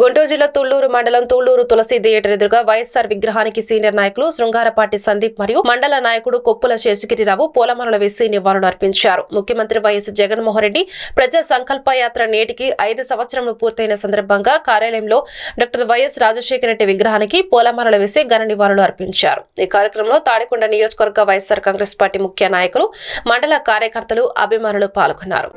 గుంటూరు జిల్లా తుళ్ళూరు మండలం తుళ్ళూరు తులసి థియేటర్ ఎదురుగా వైఎస్ఆర్ విగ్రహానికి సీనియర్ నాయకులు శృంగారపాటి సందీప్ మరియు మండల నాయకుడు కొప్పుల శేషగిరిరావు పూలమాలలు వేసి నివాళులు అర్పించారు. ముఖ్యమంత్రి వైఎస్ జగన్మోహన్ రెడ్డి ప్రజా సంకల్ప యాత్ర నేటికి ఐదు సంవత్సరములు పూర్తయిన సందర్భంగా కార్యాలయంలో డాక్టర్ వైఎస్ రాజశేఖర రెడ్డి విగ్రహానికి పూలమాలలు వేసి ఘన నివాళులు అర్పించారు. ఈ కార్యక్రమంలో తాడికొండ నియోజకవర్గ వైఎస్ఆర్ కాంగ్రెస్ పార్టీ ముఖ్య నాయకులు మండల కార్యకర్తలు అభిమానులు పాల్గొన్నారు.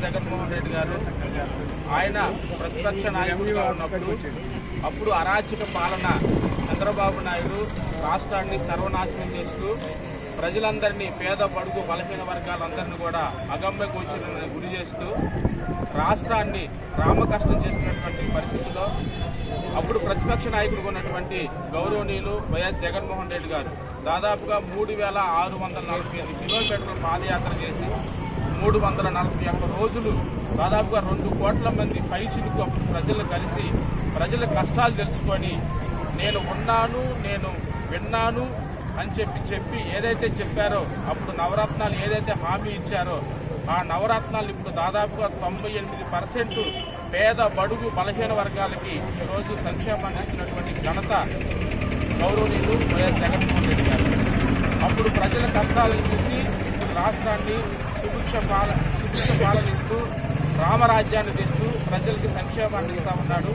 జగన్మోహన్ రెడ్డి గారు ఆయన ప్రతిపక్ష నాయకుడిగా ఉన్నప్పుడు అప్పుడు అరాచక పాలన చంద్రబాబు నాయుడు రాష్ట్రాన్ని సర్వనాశనం చేస్తూ ప్రజలందరినీ పేద పడుగు బలహీన వర్గాలందరినీ కూడా అగమ్య గోచరానికి గురి చేస్తూ రాష్ట్రాన్ని రామకష్టం చేసినటువంటి పరిస్థితుల్లో అప్పుడు ప్రతిపక్ష నాయకుడు ఉన్నటువంటి గౌరవనీయులు వైఎస్ జగన్మోహన్ రెడ్డి గారు దాదాపుగా మూడు వేల ఆరు వందల నలభై ఐదు కిలోమీటర్ల పాదయాత్ర చేసి మూడు వందల నలభై ఒక్క రోజులు దాదాపుగా రెండు కోట్ల మంది పైచిలకు అప్పుడు ప్రజలు కలిసి ప్రజల కష్టాలు తెలుసుకొని నేను ఉన్నాను నేను విన్నాను అని చెప్పి చెప్పి ఏదైతే చెప్పారో అప్పుడు నవరత్నాలు ఏదైతే హామీ ఇచ్చారో ఆ నవరత్నాలు ఇప్పుడు దాదాపుగా తొంభై ఎనిమిది పర్సెంట్ పేద బడుగు బలహీన వర్గాలకి ఈరోజు సంక్షేమాన్ని ఇస్తున్నటువంటి ఘనత గౌరవనీయులు వైఎస్ జగన్మోహన్ రెడ్డి గారు. అప్పుడు ప్రజల కష్టాలను చూసి రాష్ట్రాన్ని సుభిక్ష పాల సుభిక్ష పాలనిస్తూ రామరాజ్యాన్ని తెస్తూ ప్రజలకి సంక్షేమాన్ని ఇస్తా ఉన్నాడు.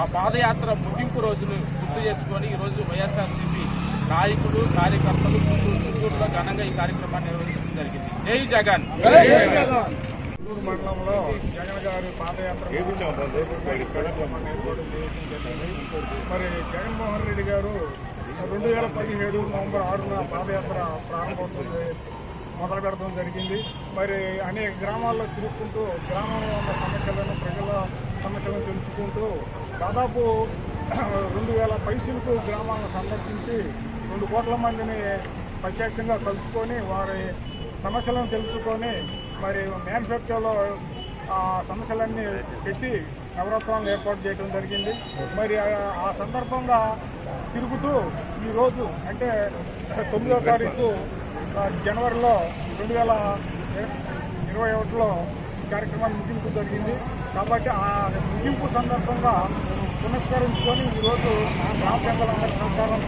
ఆ పాదయాత్ర ముగింపు రోజును గుర్తు చేసుకొని ఈరోజు వైఎస్ఆర్సీపీ నాయకులు కార్యకర్తలు గుంటూరు గుంటూరులో ఘనంగా ఈ కార్యక్రమాన్ని నిర్వహించడం జరిగింది. జై జగన్! మండలంలో జగన్ గారి పాదయాత్ర. మరి జగన్మోహన్ రెడ్డి గారు రెండు వేల పదిహేడు నవంబర్ ఆరున పాదయాత్ర ప్రారంభమవుతుంది మొదలు పెడతాం జరిగింది. మరి అనేక గ్రామాల్లో తిరుగుకుంటూ గ్రామంలో ఉన్న సమస్యలను ప్రజల సమస్యలను తెలుసుకుంటూ దాదాపు రెండు వేల పైసలకు గ్రామాలను సందర్శించి రెండు కోట్ల మందిని ప్రత్యేకంగా కలుసుకొని వారి సమస్యలను తెలుసుకొని మరి మ్యానుఫ్యాక్చర్లో ఆ సమస్యలన్నీ పెట్టి నవరత్నాలను ఏర్పాటు చేయడం జరిగింది. మరి ఆ- సందర్భంగా తిరుగుతూ ఈరోజు అంటే తొమ్మిదో తారీఖు జనవరిలో రెండు వేల ఇరవై ఒకటిలో కార్యక్రమం కార్యక్రమాన్ని ముగింపు జరిగింది. కాబట్టి ఆ ముగింపు సందర్భంగా పునస్కరించుకొని ఈరోజు గ్రామ పెద్దలందరి సహకారంతో